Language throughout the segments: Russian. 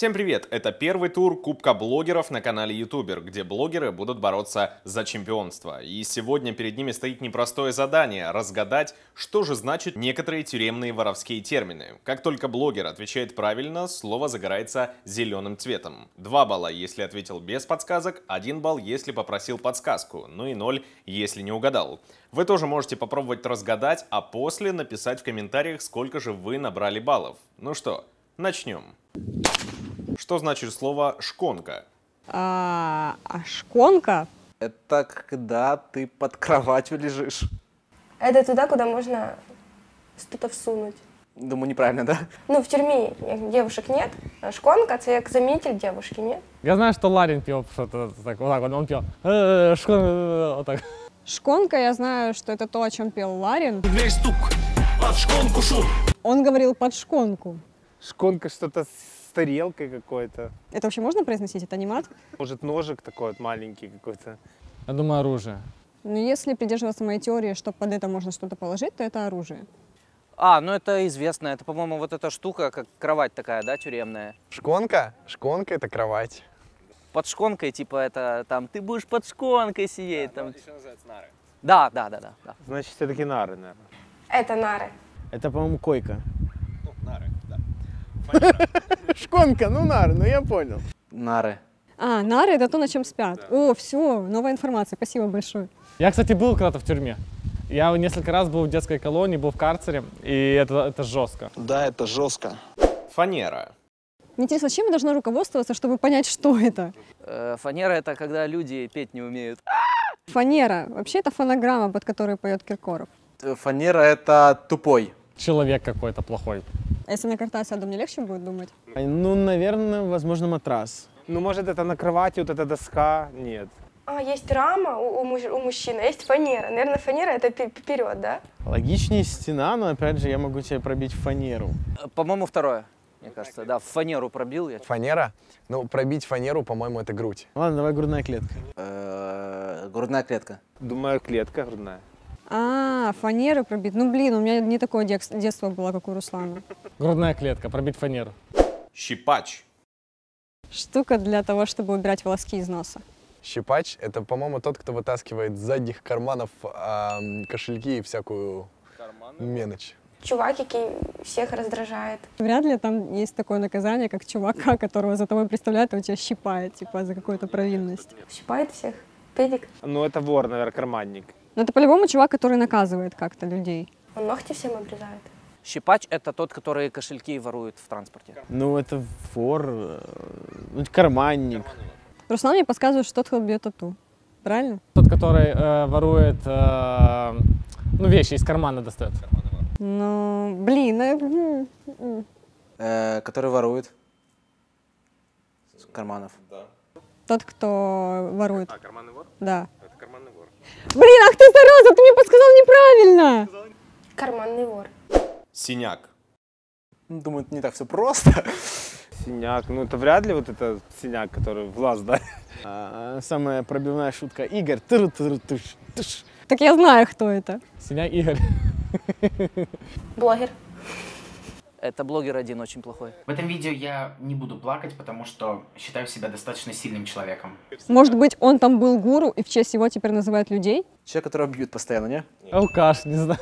Всем привет! Это первый тур Кубка блогеров на канале Ютубер, где блогеры будут бороться за чемпионство. И сегодня перед ними стоит непростое задание – разгадать, что же значит некоторые тюремные воровские термины. Как только блогер отвечает правильно, слово загорается зеленым цветом. Два балла, если ответил без подсказок, один балл, если попросил подсказку, ну и ноль, если не угадал. Вы тоже можете попробовать разгадать, а после написать в комментариях, сколько же вы набрали баллов. Ну что, начнем. Что значит слово «шконка»? А, а шконка? Это когда ты под кроватью лежишь. Это туда, куда можно что-то всунуть. Думаю, неправильно, да? Ну, в тюрьме девушек нет. а Шконка це як замітіль девушки, нет? Я знаю, что Ларин пел что-то так, вот так вот, он пел. «Э, шко- э, Вот так. Шконка, я знаю, что это то, о чем пел Ларин. Весь стук под шконку шум. Он говорил под шконку. Шконка что-то с тарелкой какой-то. Это вообще можно произносить? Это не мат? Может, ножик такой вот маленький какой-то. Я думаю, оружие. Но если придерживаться моей теории, что под это можно что-то положить, то это оружие. А, ну это известно. Это, по-моему, вот эта штука, как кровать такая, да, тюремная. Шконка? Шконка это кровать. Под шконкой, типа, это там, ты будешь под шконкой сидеть. там. Да, да, да, да. да. Значит, все-таки нары, наверное. Это нары. Это, по-моему, койка. Шконка, ну нар, ну я понял. Нары. А, нары — это то, на чем спят. О, все, новая информация, спасибо большое. Я, кстати, был когда-то в тюрьме. Я несколько раз был в детской колонии, был в карцере, и это, это жестко. Да, это жестко. Фанера. Мне интересно, чем я должна руководствоваться, чтобы понять, что это? Э, фанера это когда люди петь не умеют. Фанера. Вообще это фонограмма, под которой поет Киркоров. Фанера это тупой. Человек какой-то плохой. А если на карта сяду, мне легче будет думать? Ну, наверное, возможно, матрас. Ну, может, это на кровати, вот эта доска? Нет. А, есть рама у, у муж- у мужчины, есть фанера. Наверное, фанера это пе- вперед, да? Логичнее стена, но опять же я могу тебе пробить фанеру. Э, По-моему, второе. Мне кажется, да, фанеру пробил я. Фанера? Ну, пробить фанеру, по-моему, это грудь. Ладно, давай грудная клетка. Э, Грудная клетка. Думаю, клетка грудная. А, фанеры пробить. Ну, блин, у меня не такое детство было, как у Руслана. Грудная клетка, пробить фанеру. Щипач. Штука для того, чтобы убирать волоски из носа. Щипач — это, по-моему, тот, кто вытаскивает из задних карманов ам, кошельки и всякую мелочь. Чувак, який всех раздражает. Вряд ли там есть такое наказание, как чувака, которого за тобой представляют, и он тебя щипает, типа, за какую-то провинность. Щипает всех. Педик. Ну, это вор, наверное, карманник. Но это по-любому чувак, который наказывает как-то людей. Он ногти всем обрезает. Щипач это тот, который кошельки ворует в транспорте. Ну, это вор, э, ну, карманник. Руслан мне подсказывает, что тот, кто бьет тату. Правильно? Тот, который э, ворует, э, ну, вещи из кармана достает. Ну, блин, э, м. Э, который ворует с карманов. тот, кто ворует. А, карманный вор? Да. Это карманный вор. Блин, ах ты зараза, ты мне подсказал неправильно! Карманный вор. Синяк. Думаю, это не так все просто. Синяк. Ну, это вряд ли вот это синяк, который в глаз, да? А, самая пробивная шутка. Игорь. Тыру-тыру-тыш, тыш. Так я знаю, кто это. Синяк Игорь. Блогер. Это блогер один очень плохой. В этом видео я не буду плакать, потому что считаю себя достаточно сильным человеком. Может быть, он там был гуру, и в честь его теперь называют людей? Человек, которого бьют постоянно, не? Алкаш, не знаю.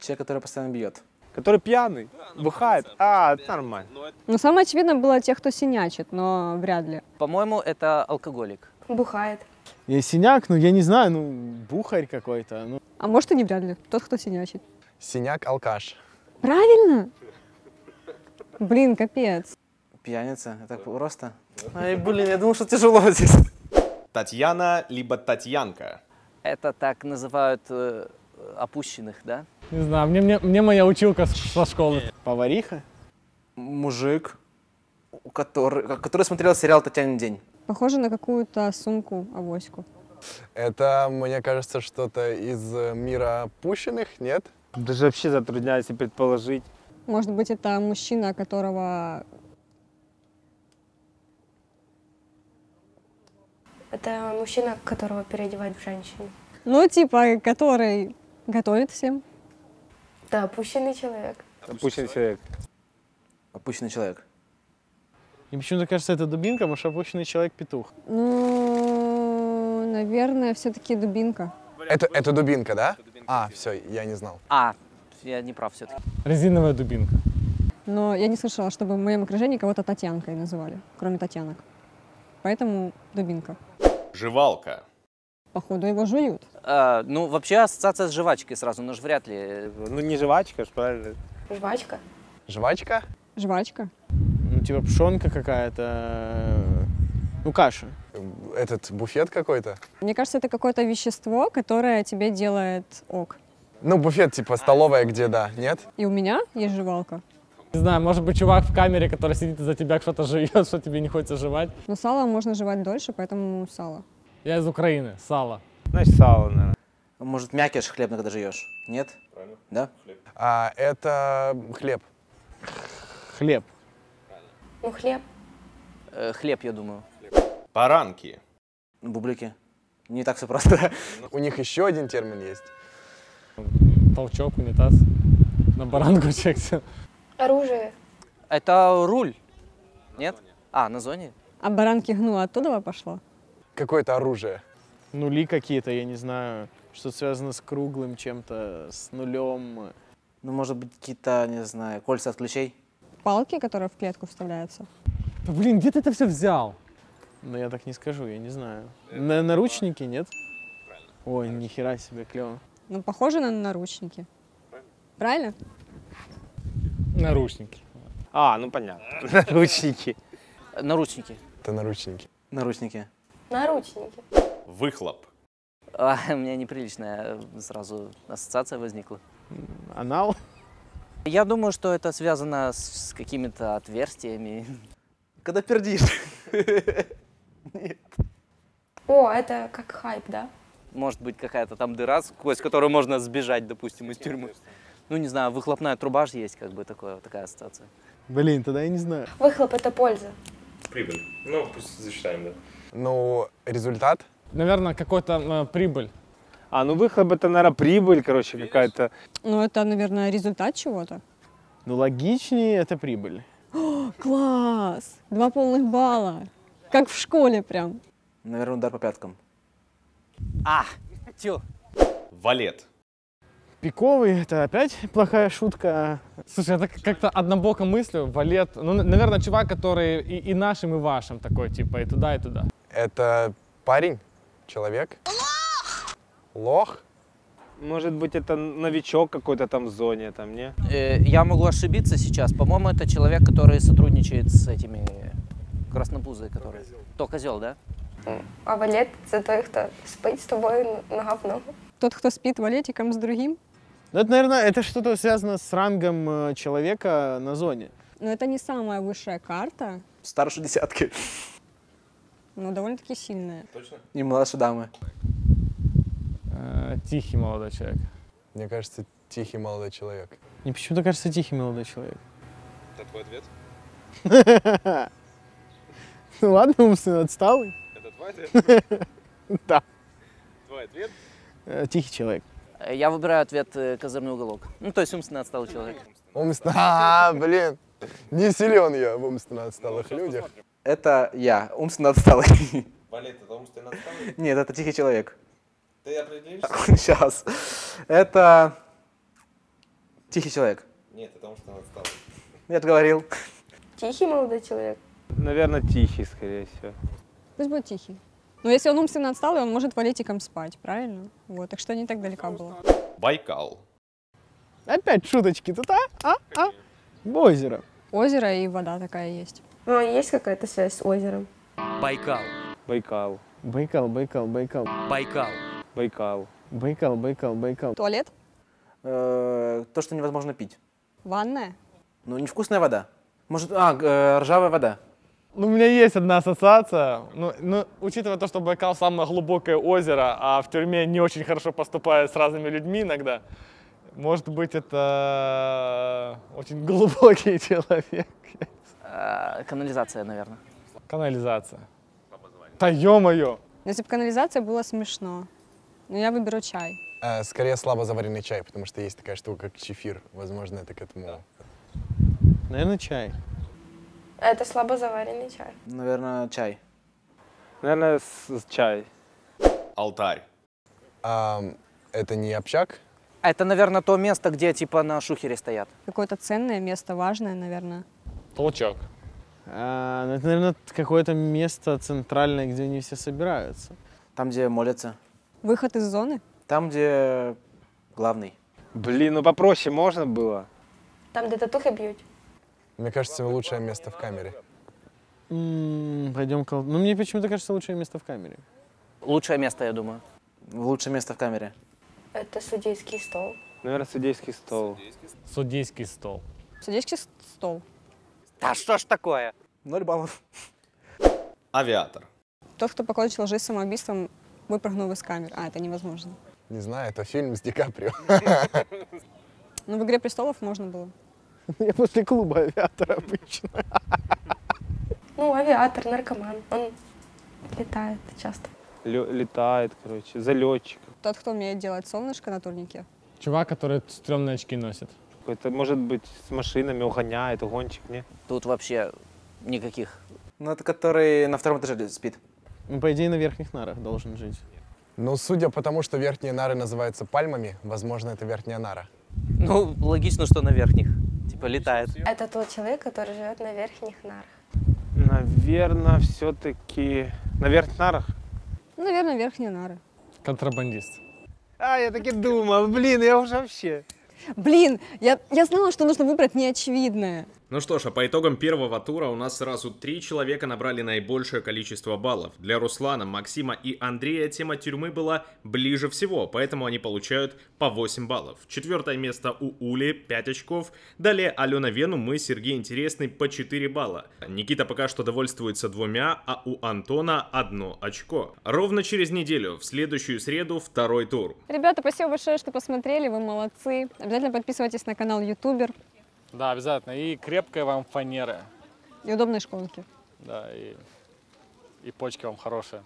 Человек, который постоянно бьет. Который пьяный, бухает. А, это нормально. Ну, самое очевидное было тех, кто синячит, но вряд ли. По-моему, это алкоголик. Бухает. Я синяк, ну, я не знаю, ну, бухарь какой-то. Ну, А может и не вряд ли. Тот, кто синячит. Синяк — алкаш. Правильно? Блин, капец. Пьяница. Это просто. Ай, блин, я думал, что тяжело здесь. Татьяна либо Татьянка. Это так называют э, опущенных, да? Не знаю, мне, мне, мне моя училка с- со школы. повариха. Мужик, у который, который смотрел сериал «Татьянин день». Похоже на какую-то сумку, авоську. Это, мне кажется, что-то из э, мира опущенных, нет? Даже вообще затрудняюсь предположить. Может быть, это мужчина, которого... Это мужчина, которого переодевают в женщину. Ну, типа, который готовит всем. Да, опущенный человек. Опущенный человек. Опущенный человек. Мне почему-то кажется, это дубинка, может, опущенный человек-петух. Ну, наверное, все-таки дубинка. Это, это дубинка, да? А, все, я не знал. А, я не прав все-таки. Резиновая дубинка. Но я не слышала, чтобы в моем окружении кого-то Татьянкой называли, кроме Татьянок. Поэтому дубинка. Жевалка. Походу его жуют. А, ну, вообще ассоциация с жвачкой сразу, но ж вряд ли. Ну, не жвачка, ж правильно. Жвачка. Жвачка? Жвачка. Ну, типа пшенка какая-то. Ну, каша. Этот буфет какой-то? Мне кажется, это какое-то вещество, которое тебе делает ок. Ну, буфет типа столовая, где, да, нет? И у меня есть жевалка. Не знаю, может быть, чувак в камере, который сидит за тебя что-то жует, что тебе не хочется жевать. Но сало можно жевать дольше, поэтому сало. Я из Украины, сало. Значит, сало, наверное. Может, мякиш хлебный, когда жуешь? Нет? Да? А, это хлеб. Хлеб. Ну, хлеб. Э, хлеб, я думаю. Баранки. Бублики. Не так все просто. У них еще один термин есть. Толчок, унитаз. На баранку чекся. Оружие. Это руль. Нет? А, на зоне? А баранки гну оттуда пошло? Какое-то оружие. Нули какие-то, я не знаю. Что связано с круглым чем-то, с нулем. Ну, может быть, какие-то, не знаю, кольца от ключей? Палки, которые в клетку вставляются. Да, блин, где ты это все взял? Но я так не скажу, я не знаю. На наручники, нет? Ой, нихера себе, клево. Ну, похоже на наручники. Правильно? Наручники. А, ну понятно. Наручники. Наручники. Это наручники. Наручники. Наручники. Выхлоп. А, у меня неприличная сразу ассоциация возникла. Анал? Я думаю, что это связано с, с какими-то отверстиями. Когда пердишь. О, это как хайп, да? Может быть, какая-то там дыра, сквозь которую можно сбежать, допустим, из тюрьмы. Ну, не знаю, выхлопная труба же есть, как бы такое, такая ассоциация. Блин, тогда я не знаю. Выхлоп это польза. Прибыль. Ну, пусть засчитаем, да. Ну, результат? Наверное, какой-то э, прибыль. А, ну выхлоп это, наверное, прибыль, короче, какая-то. Ну, это, наверное, результат чего-то. Ну, логичнее это прибыль. Класс! Два полных балла. Как в школе прям. Наверное, удар по пяткам. А, тю. Валет. Пиковый, это опять плохая шутка. Слушай, я так как-то однобоко мыслю. Валет, ну, наверное, чувак, который и, и нашим, и вашим такой, типа, и туда, и туда. Это парень? Человек? Лох? Может быть, это новичок какой-то там в зоне, там, не? Э, я могу ошибиться сейчас. По-моему, это человек, который сотрудничает с этими краснопузы, которые... То козел, да? А валет це той, хто спить з тобою нога в ногу. Тот, кто спит валетиком с другим. Ну, это, наверное, это что-то связано с рангом э, человека на зоне. Но это не самая высшая карта, Старше десятки. но довольно-таки сильная. И младше дамы. Э, тихий молодой человек. Мне кажется, тихий молодой человек. Мне почему-то кажется тихий молодой человек. Это твой ответ? Ну ладно, умственно отсталый. Ответ? Да. Твой ответ? Э, Тихий человек. Э, Я выбираю ответ э, козырный уголок. Ну, то есть умственно отсталый человек. Умственно... А, блин. Не силен я в умственно отсталых людях. Это я, умственно отсталый. Валет, это умственно отсталый? Нет, это тихий человек. Ты определишься? Сейчас. Это тихий человек. Нет, это умственно отсталый. Я говорил. Тихий молодой чоловік. Наверное, тихий, скорее всего. Пусть будет тихий. Но если он умственно отсталый, он может валетиком спать, правильно? Вот, так что не так далеко было. Байкал. Опять шуточки тут, а? А? А? Озеро. Озеро и вода такая есть. Ну, а есть какая-то связь с озером? Байкал. Байкал. Байкал, Байкал, Байкал. Байкал. Байкал. Байкал, Байкал, Байкал. Туалет? Э, то, что невозможно пить. Ванная? Ну, невкусная вода. Может, а, э, ржавая вода. Ну, у меня есть одна ассоциация. Ну, ну, учитывая то, что Байкал самое глубокое озеро, а в тюрьме не очень хорошо поступает с разными людьми иногда, может быть, это очень глубокий человек. Э, канализация, наверное. Канализация. Да ё-моё! Но если бы канализация было смешно. Но я выберу чай. Э, скорее слабо заваренный чай, потому что есть такая штука, как чефир. Возможно, это к этому. Наверное, чай. Это слабо заваренный чай. Наверное, чай. Наверное, с, с чай. Алтарь. Ам, это не общак? А Это, наверное, то место, где типа на шухере стоят. Какое-то ценное место, важное, наверное. Толчок. А, ну, это, наверное, какое-то место центральное, где они все собираются. Там, где молятся. Выход из зоны? Там, где главный. Блин, ну попроще можно было. Там, де татухи б'ють. Мне кажется, лучшее место в камере. М, Пойдем к... Ну, мне почему-то кажется, лучшее место в камере. Лучшее место, я думаю. Лучшее место в камере. Это судейский стол. Наверное, судейский стол. Судейский стол. Судейский стол. Да что ж такое? Ноль баллов. Авиатор. Тот, кто покончил жизнь самоубийством, выпрыгнув из камер. А, это невозможно. Не знаю, это фильм с Ди Каприо. Но в «Игре престолов» можно было. Я после клуба авиатора обычно. Ну, авиатор, наркоман. Он летает часто. Лё- летает, короче, залетчик. Тот, кто умеет делать солнышко на турнике. Чувак, который стрёмные очки носит. Это может быть с машинами угоняет, гонщик, не? Тут вообще никаких. Ну, это который на втором этаже спит. Ну, по идее, на верхних нарах должен жить. Ну, судя по тому, что верхние нары называются пальмами, возможно, это верхняя нара. Ну, логично, что на верхних. Типа летает. Это тот человек, который живет на верхних нарах. Наверное, все-таки на верхних нарах. Ну, наверное, верхние нары. Контрабандист. А, я таки думал, блин, я уже вообще. Блин, я, я знала, что нужно выбрать неочевидное. Ну что ж, а по итогам первого тура у нас сразу три человека набрали наибольшее количество баллов. Для Руслана, Максима и Андрея тема тюрьмы была ближе всего, поэтому они получают по 8 баллов. Четвертое место у Ули 5 очков. Далее Алена Вену, мы, Сергей Интересный, по 4 балла. Никита пока что довольствуется двумя, а у Антона одно очко. Ровно через неделю, в следующую среду, второй тур. Ребята, спасибо большое, что посмотрели, вы молодцы. Обязательно подписывайтесь на канал Ютубер Да, обязательно. И крепкая вам фанера. и удобные шконки. Да, и, и почки вам хорошие.